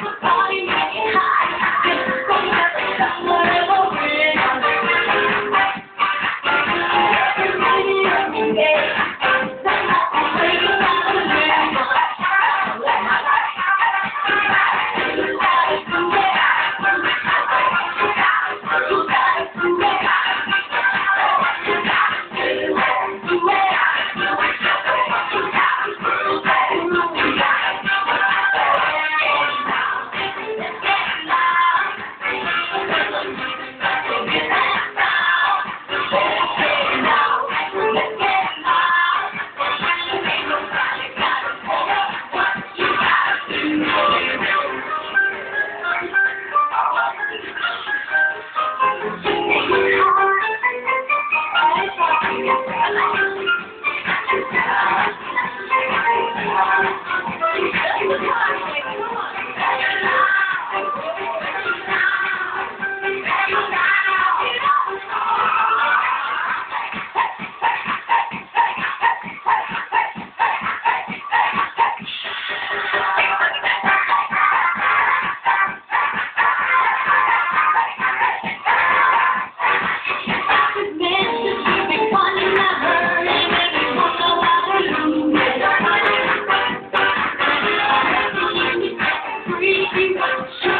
everybody Thank you. she wants you.